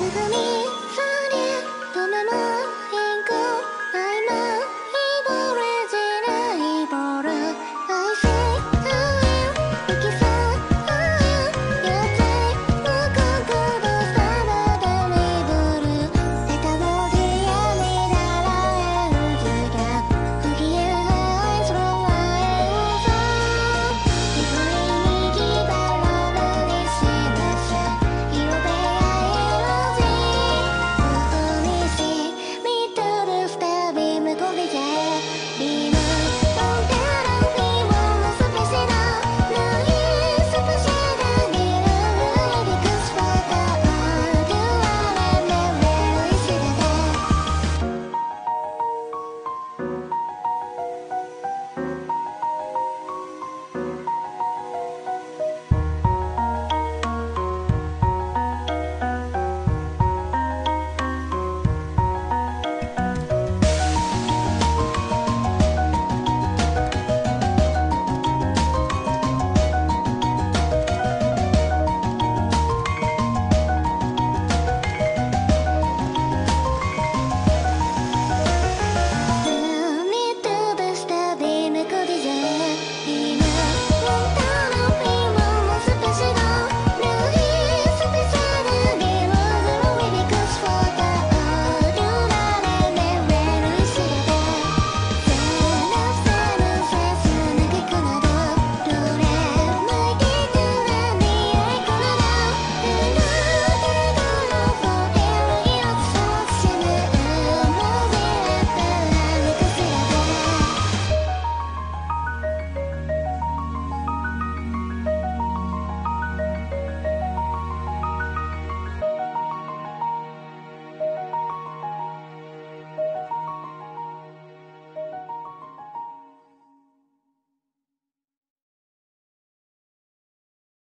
Look at me.